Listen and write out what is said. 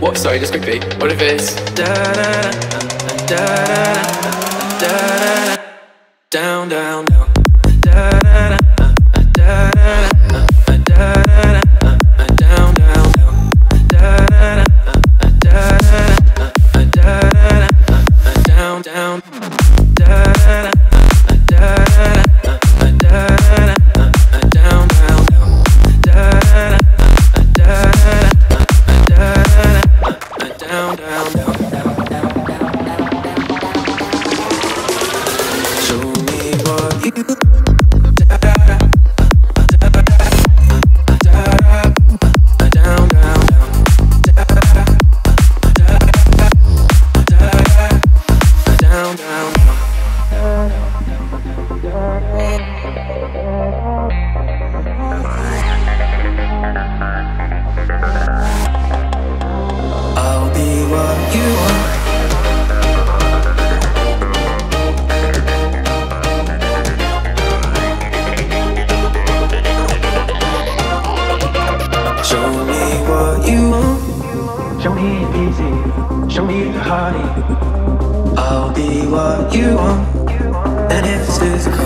What? Sorry, just quickly. What if it's da da da da da da down down down da da da da da da da. down, down, down, down. me easy, show me the honey. I'll be what you want, and if this is